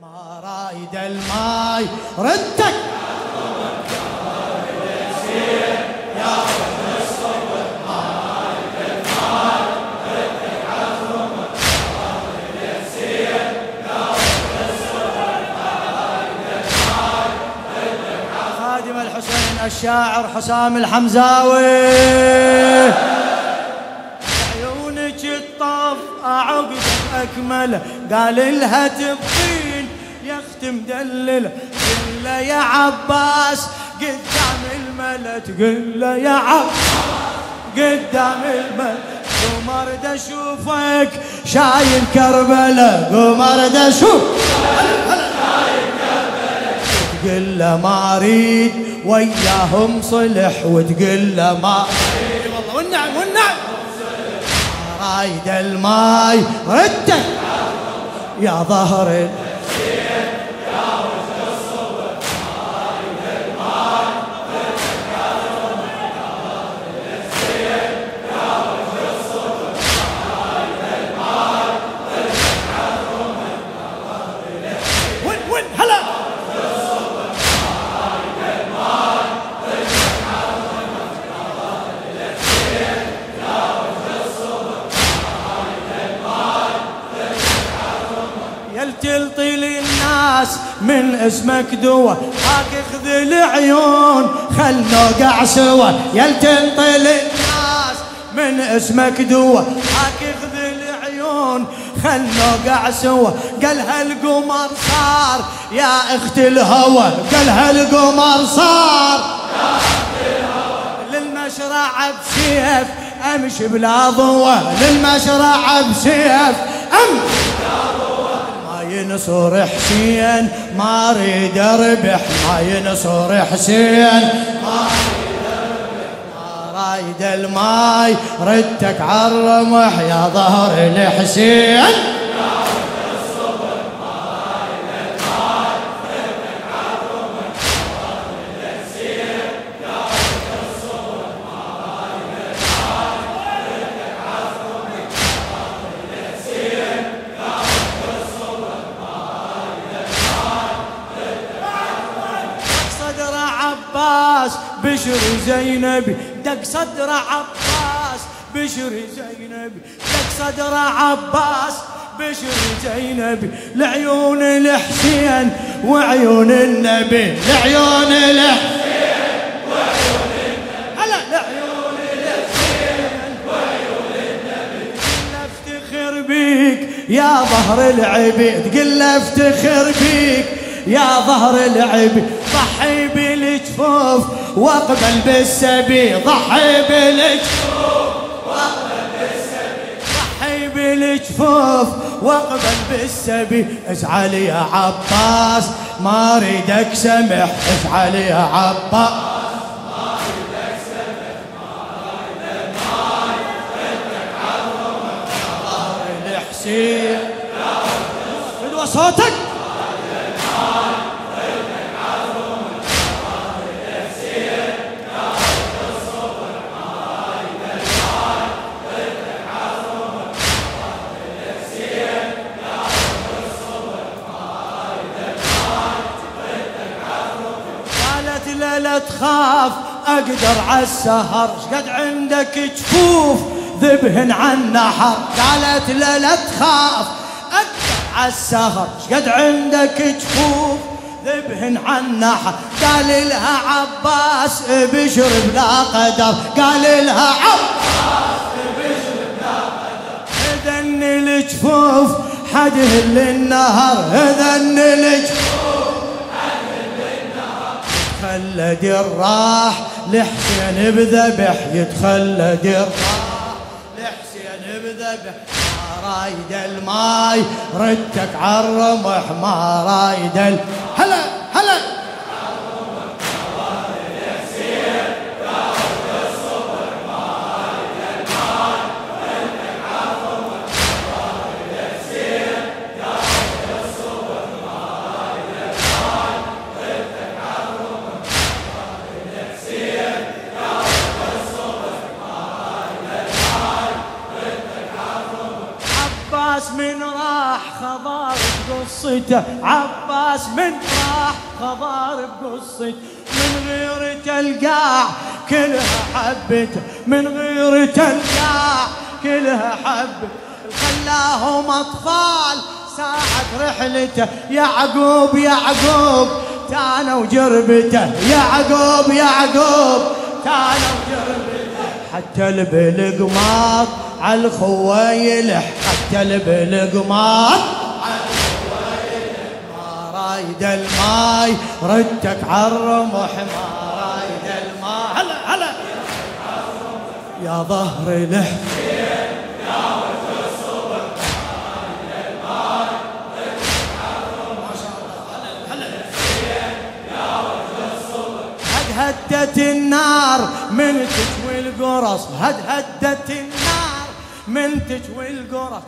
ما رايد الماي. ردك! خادم الحسين الشاعر حسام الحمزاوي. عيونك الطف اعقد اكمله قال لها تبقين يختم دلل قل له يا عباس قدام الملا تقول له يا عباس قدام الملا قوم ارد اشوفك شايل كربلة. قوم ارد أشوف تقول له ما أريد وياهم صلح. وتقول له ما أريد. والله والنعم والنعم. رايد الماي ردك يا ظهر من اسمك دوا. هاك اخذ العيون خل نوقع سوا. يل تلطي للناس من اسمك دوا. هاك اخذ العيون خل نوقع سوا. قال هالقمر صار يا اخت الهوى. قال هالقمر صار للمشرع بسيف امشي بلا ضوى. للمشرع بسيف امشي ينصر حسين ما أريد أربح. ما ينصر حسين ما رايد الماي. ردك عالرمح يا ظهر الحسين. بشر زينب دق صدر عباس. بشر زينب دق صدر عباس. بشر زينب لعيون الحسين وعيون النبي. لعيون الحسين يا ظهر العبيد قل افتخر بيك يا ظهر العبيد ضحي بالجفوف واقبل بالسبي ضحي بالجفوف واقبل بالسبي ضحي بالجفوف واقبل بالسبي ازعل يا عباس ما اريدك سمح ازعل يا عباس فدوى صوتك لا تخاف أقدر على السهر. شقد عندك جفوف ذبهن عن نحر قالت لا لا تخاف أقدر على السهر. شقد عندك جفوف ذبهن عن نحر قال لها عباس بشر بلا قدر. قال لها عباس بشر بلا قدر. إذن الجفوف حدهن للنهر. إذن الجفوف يتخلد الراح لحسين بذبح يتخلد الراح لحسين بذبح ما رايد الماي ردك عالرمح ما رايد. هلا هلا عباس من راح خضار قص بقصته من غيرته القاع كلها حبته من غيرته القاع كلها حبته خلاهم أطفال ساعة رحلته يعقوب يعقوب تانا وجربته. يعقوب يعقوب تانا وجربته. حتى البلقماط على الخويلح حتى البلقماط ما رايد الماي ردك عالرمح ما رايد الماي. هلا هلا. يا ظهر الحسين هدت النار من تجوي القرص هد هدت النار من تجوي القرص.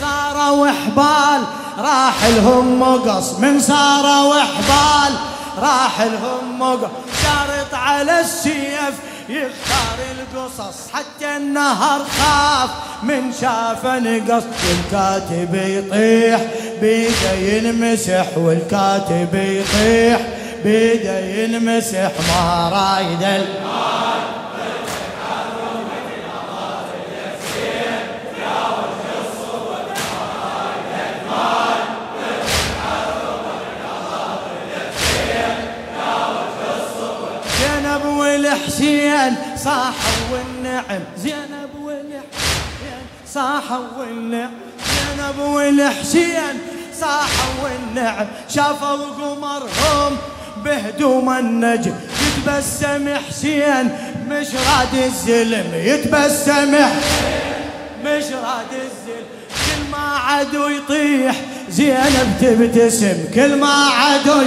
صار وحبال راح لهم مقص من صار وحبال راح لهم مقص شارط على السيف يختار القصص. حتى النهر خاف من شاف نقص. والكاتب يطيح بيده ينمسح. والكاتب يطيح بيده ينمسح. ما رايد صاحوا والنعم زينب والحسين صاحوا والنعم زينب والحسين صاحوا والنعم. شافوا قمرهم بهدوم النجم يتبسم حسين مش راد الزلم يتبسم مش راد الزلم كل ما عدو يطيح زينب تبتسم كل ما عدو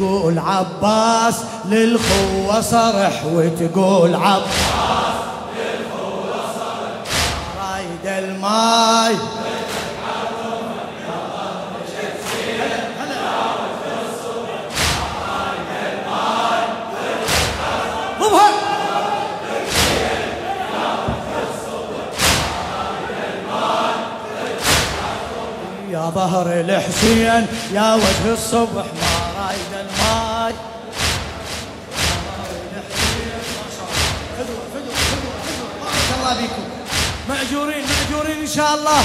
تقول عباس للخوة صرح وتقول عباس للخوة صرح. رايد الماي. يا ظهر الحسين يا وجه الصبح. بيكم مأجورين مأجورين إن شاء الله.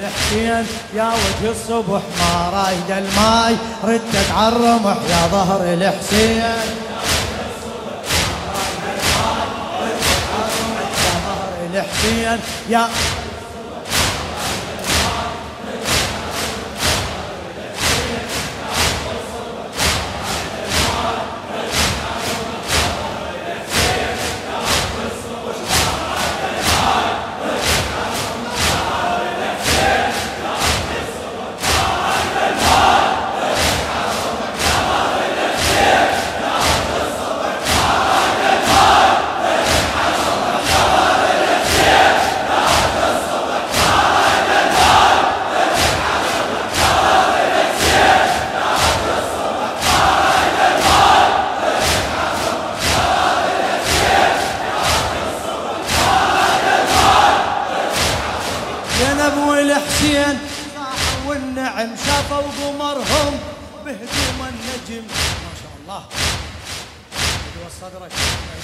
الحسين يا وجه الصبح ما رايد الماي ردت على الرمح يا ظهر الحسين يا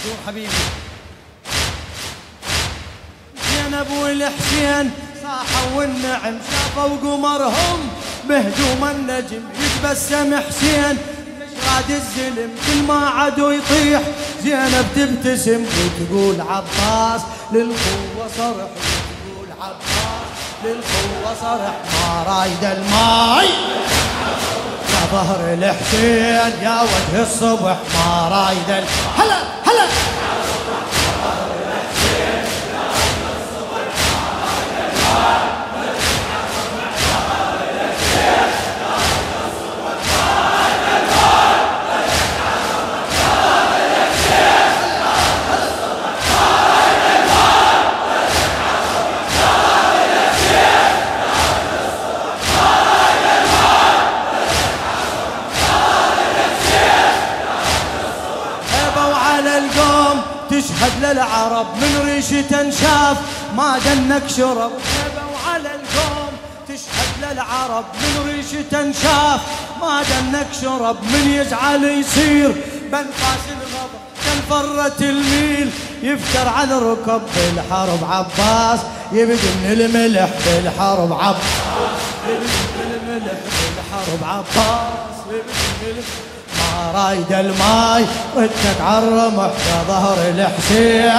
مأجور حبيبي زينب والحسين صاحوا والنعم شافوا قمرهم بهدوم النجم يتبسم حسين. راد الزلم كل ما عدو يطيح. زينب تبتسم وتقول عباس للقوة صرح وتقول عباس للقوة صرح. ما رايد الماي يا ظهر الحسين يا وجه الصبح. ما رايد ال... هلا هلا تنشاف ما دنك شرب نبوا على القوم تشهد للعرب من ريش تنشاف. ما دنك شرب من يزعل يصير. بنفاس الغضب كالفرة الميل. يفتر على الركب بالحرب عباس. يبدي من الملح بالحرب عباس. بالحرب عباس. ما رايد الماي. ردك عالرمح ظهر الحسين.